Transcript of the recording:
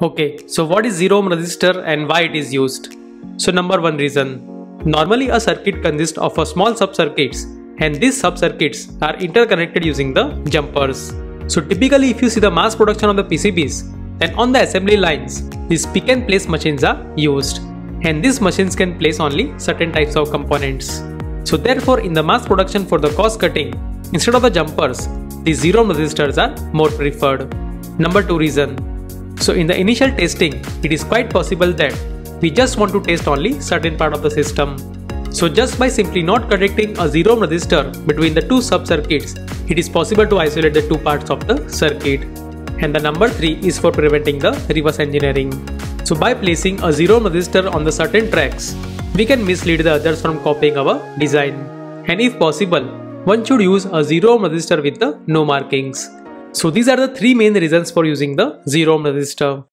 Okay, so what is 0 ohm resistor and why it is used? So number one reason. Normally a circuit consists of a small sub-circuits and these sub-circuits are interconnected using the jumpers. So typically if you see the mass production of the PCBs, then on the assembly lines, these pick and place machines are used and these machines can place only certain types of components. So therefore in the mass production for the cost cutting, instead of the jumpers, the zero resistors are more preferred. Number 2 reason. So in the initial testing, it is quite possible that we just want to test only certain part of the system. So just by simply not connecting a zero ohm resistor between the two sub-circuits, it is possible to isolate the two parts of the circuit. And the number 3 is for preventing the reverse engineering. So by placing a zero ohm resistor on the certain tracks, we can mislead the others from copying our design. And if possible, one should use a zero ohm resistor with the no markings. So these are the three main reasons for using the zero ohm resistor.